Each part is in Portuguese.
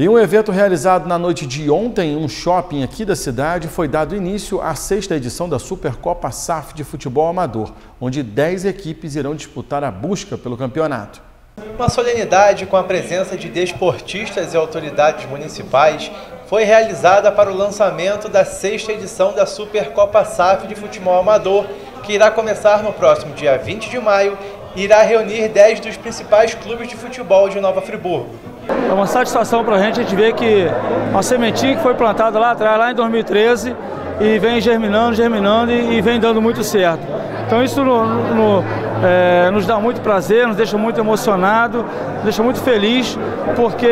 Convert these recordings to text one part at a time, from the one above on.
Em um evento realizado na noite de ontem em um shopping aqui da cidade, foi dado início à sexta edição da Supercopa SAF de futebol amador, onde 10 equipes irão disputar a busca pelo campeonato. Uma solenidade com a presença de desportistas e autoridades municipais foi realizada para o lançamento da sexta edição da Supercopa SAF de futebol amador, que irá começar no próximo dia 20 de maio e irá reunir 10 dos principais clubes de futebol de Nova Friburgo. É uma satisfação para a gente, a gente ver que uma sementinha que foi plantada lá atrás, lá em 2013, e vem germinando, germinando e, vem dando muito certo. Então isso no, no, é, nos dá muito prazer, nos deixa muito emocionado, nos deixa muito feliz, porque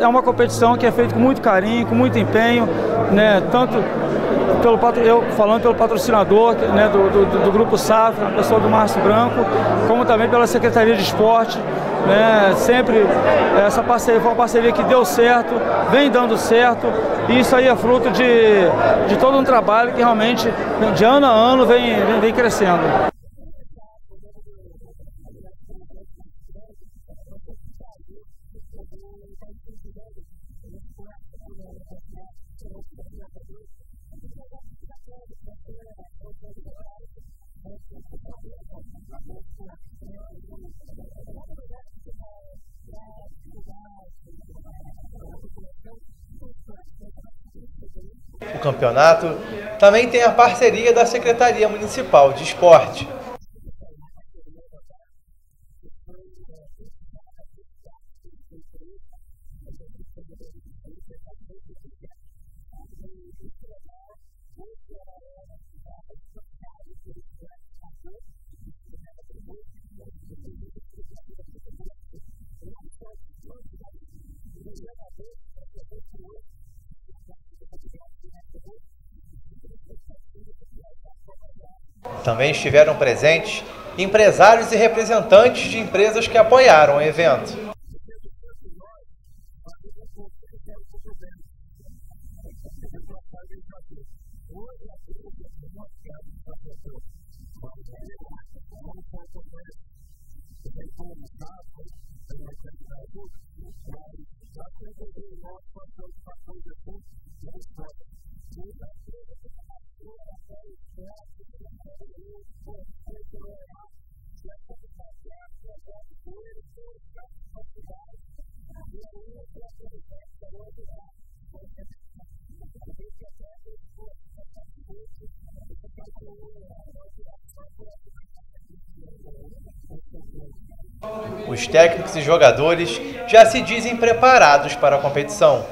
é uma competição que é feita com muito carinho, com muito empenho, né, tanto pelo, eu falando pelo patrocinador né, do, do, do Grupo Safra, a pessoa do Márcio Branco, como também pela Secretaria de Esporte, né? Sempre essa parceria foi uma parceria que deu certo, vem dando certo, e isso aí é fruto de, de todo um trabalho que realmente, de ano a ano, vem, vem, vem crescendo. O campeonato também tem a parceria da Secretaria Municipal de Esporte. Também estiveram presentes empresários e representantes de empresas que apoiaram o evento. Os técnicos e jogadores já se dizem preparados para a competição.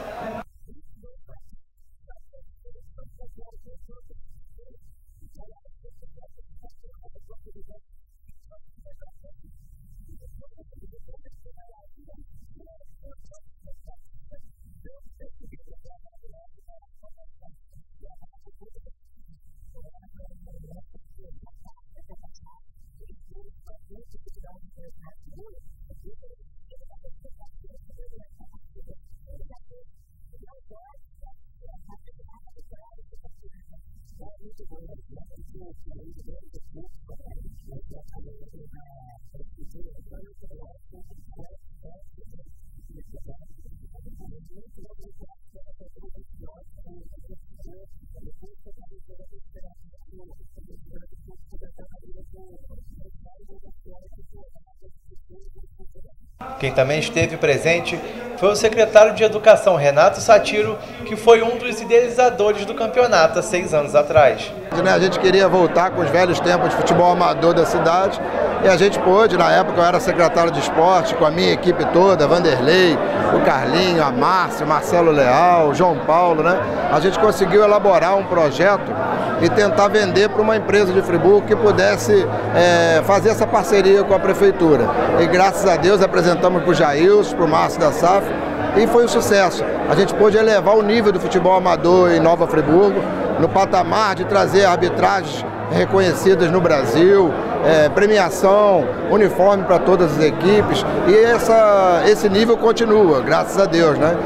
Quem também esteve presente foi o secretário de Educação, Renato Satiro, que foi um dos idealizadores do campeonato há seis anos atrás. A gente queria voltar com os velhos tempos de futebol amador da cidade e a gente pôde, na época eu era secretário de esporte, com a minha equipe toda, Vanderlei, o Carlinho, a Márcia, o Marcelo Leal, o João Paulo, né? A gente conseguiu elaborar um projeto e tentar vender para uma empresa de Friburgo que pudesse é, fazer essa parceria com a prefeitura. E graças a Deus apresentamos para o Jails, para o Márcio da SAF, e foi um sucesso. A gente pôde elevar o nível do futebol amador em Nova Friburgo, no patamar de trazer arbitragens reconhecidas no Brasil, é, premiação, uniforme para todas as equipes e essa, esse nível continua, graças a Deus, né?